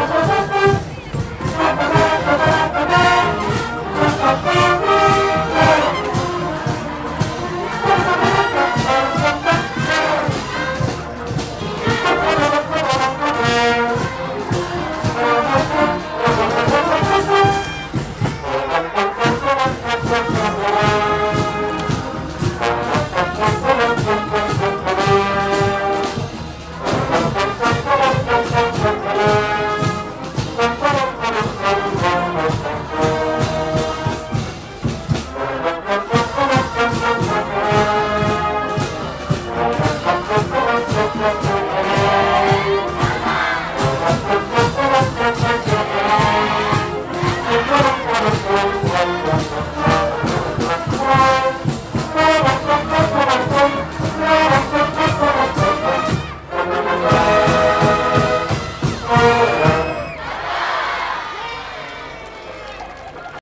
감사합니다.